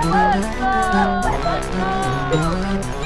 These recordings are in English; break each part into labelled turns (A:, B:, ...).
A: Oh, my God.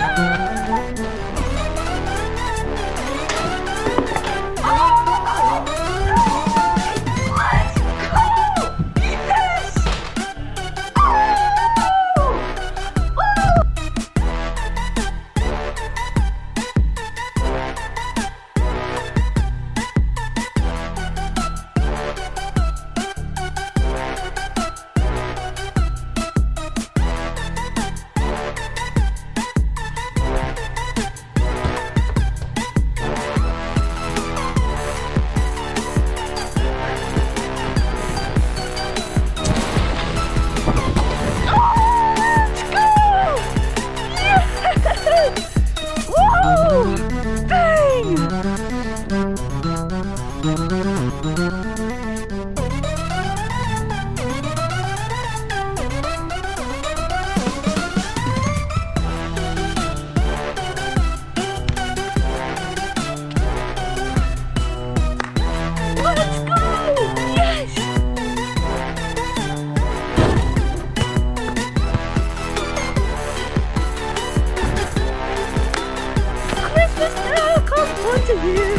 A: Woo!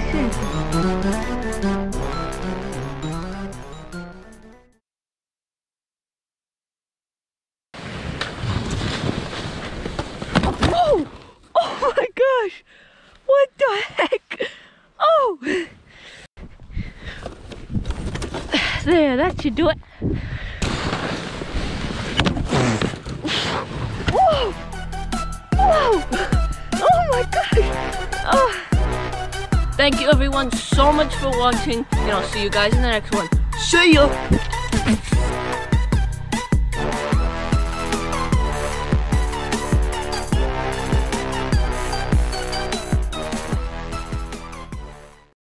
A: Oh, oh heck? Oh! There, that should do it. Whoa! Whoa! Oh my gosh! Oh. Thank you everyone so much for watching, and I'll see you guys in the next one. See ya!